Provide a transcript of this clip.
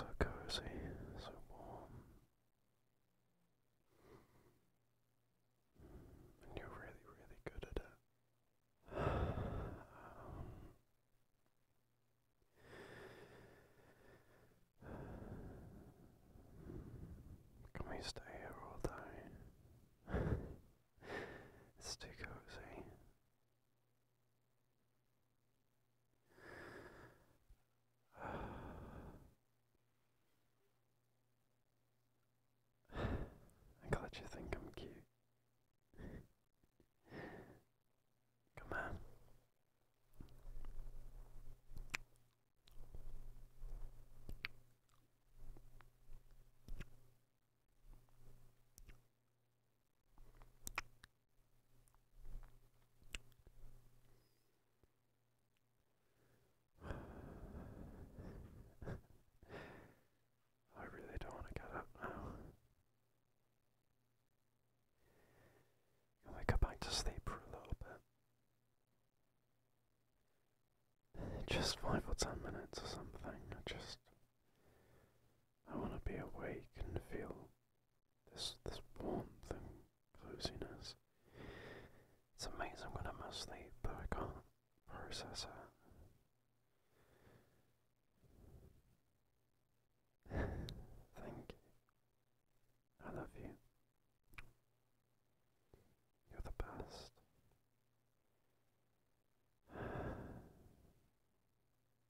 so good. Just five or ten minutes or something. I just I want to be awake and feel this this warmth and coziness. It's amazing when I'm asleep, but I can't process it.